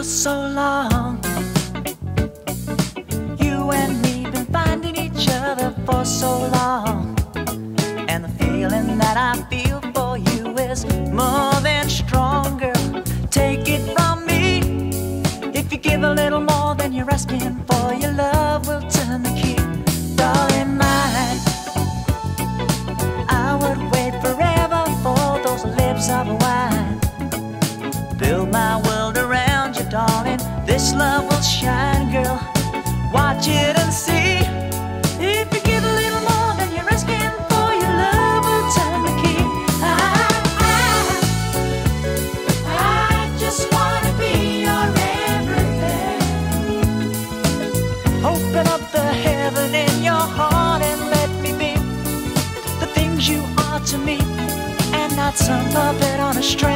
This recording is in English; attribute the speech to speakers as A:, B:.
A: for so long. You and me been finding each other for so long. And the feeling that I feel for you is more than stronger. Take it from me. If you give a little more than you're asking love will shine, girl. Watch it and see. If you give a little more than you're asking for, your love will turn the key. I, I, I just wanna be your everything. Open up the heaven in your heart and let me be the things you are to me, and not some puppet on a string.